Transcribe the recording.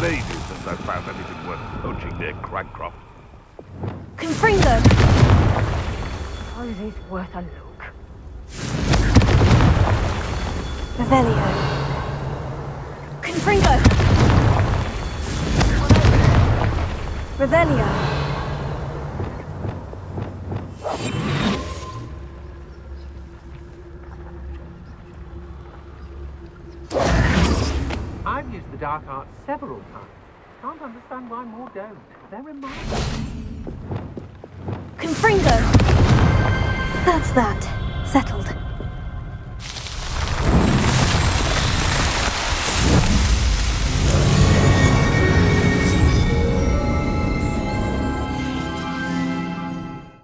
been ages since I've found anything worth poaching near Cragcroft. Confringo! Suppose it's worth a look. Revelio. Confringo! Revelio. Used the dark arts several times. Can't understand why more don't. They're remarkable. Confringo! That's that.